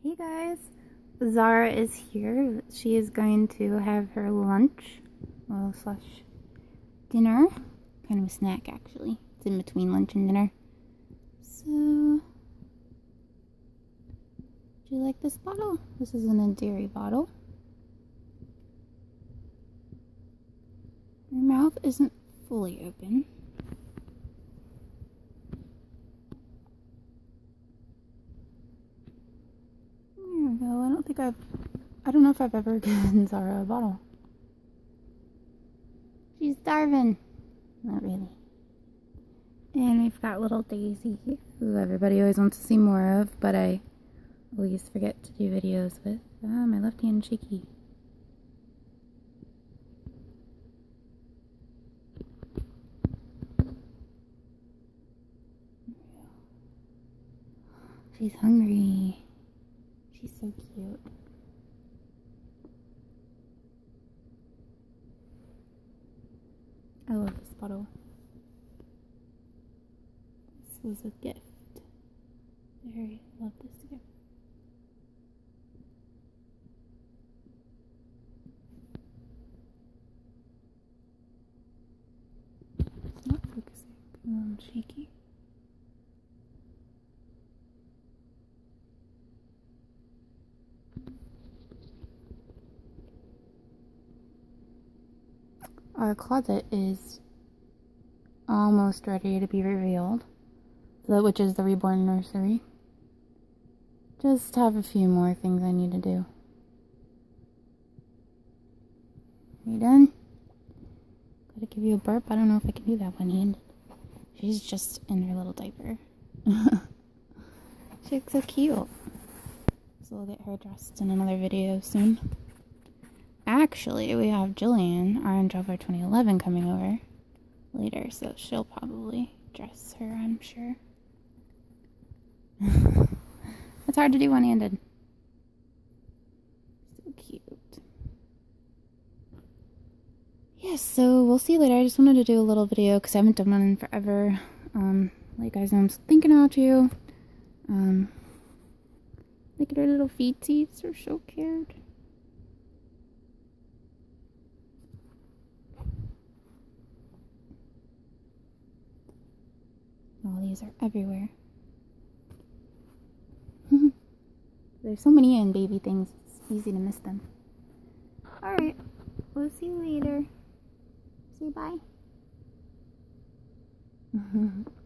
Hey guys, Zara is here. She is going to have her lunch, well, slash dinner. Kind of a snack, actually. It's in between lunch and dinner. So, do you like this bottle? This is an dairy bottle. Her mouth isn't fully open. There we go. I don't think I've. I don't know if I've ever given Zara a bottle. She's starving. Not really. And we've got little Daisy, who everybody always wants to see more of, but I always forget to do videos with. Ah, my left hand cheeky. She's hungry. She's so cute. I love this bottle. This was a gift. Very love this gift. It's not focusing. A little shaky. Our closet is almost ready to be revealed, which is the reborn nursery. Just have a few more things I need to do. Are you done? Gotta give you a burp. I don't know if I can do that one handed. She's just in her little diaper. she looks so cute. So we'll get her dressed in another video soon. Actually, we have Jillian, our Androver 2011, coming over later, so she'll probably dress her, I'm sure. it's hard to do one handed. So cute. Yes, yeah, so we'll see you later. I just wanted to do a little video because I haven't done one in forever. Um, like guys know I'm thinking about you. Um, look at her little feetsies, they're so cute. These are everywhere. There's so many in baby things, it's easy to miss them. Alright, we'll see you later. Say bye.